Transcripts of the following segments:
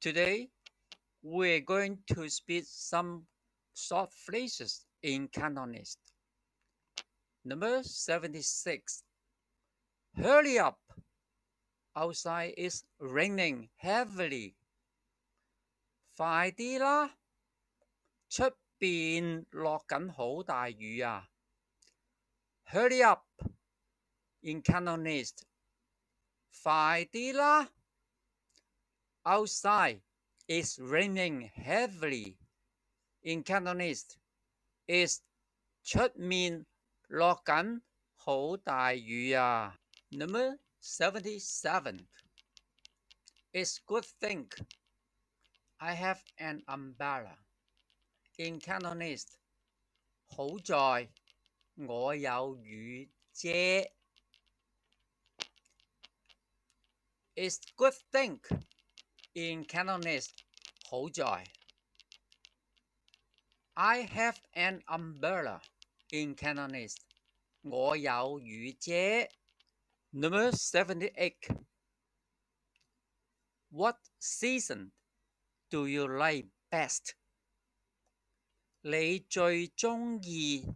Today, we're going to speak some short phrases in Cantonese. Number 76. Hurry up! Outside is raining heavily. 快啲啦！出边落紧好大雨啊！Hurry up! In Cantonese. 快啲啦！Outside is raining heavily. In Cantonese is 出面落紧好大雨啊。Number seventy-seven. It's good thing I have an umbrella. In Cantonese 好在我有雨遮。 It's good thing in Cantonese 好在 I have an umbrella in Cantonese 我有雨遮 Number seventy-eight What season do you like best 你最钟意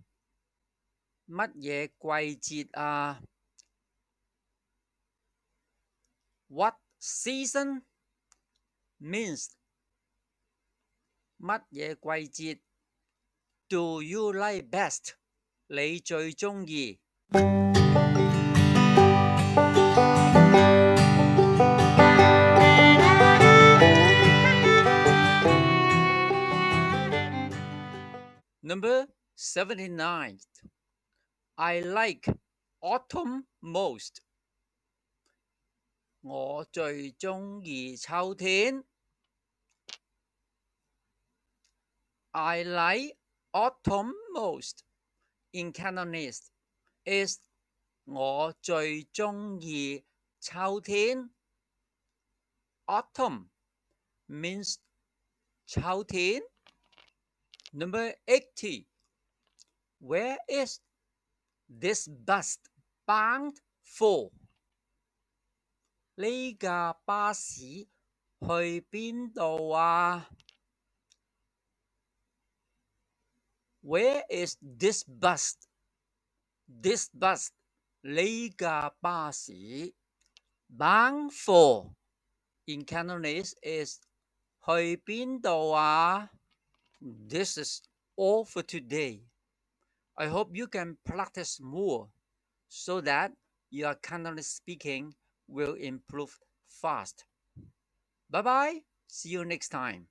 乜嘢季节啊 ？What season means 乜嘢季节？Do you like best？你最钟意？Number seventy-nine. I like autumn most. 我最钟意秋天。I like autumn most in Cantonese is 我最钟意秋天。Autumn means 秋天。Number eighty. Where is this bus bound for? 呢架巴士去边度啊？Where is this bus? This bus 呢架巴士 bound for in Cantonese is 去边度啊？This is all for today. I hope you can practice more so that your Cantonese speaking will improve fast. Bye bye. See you next time.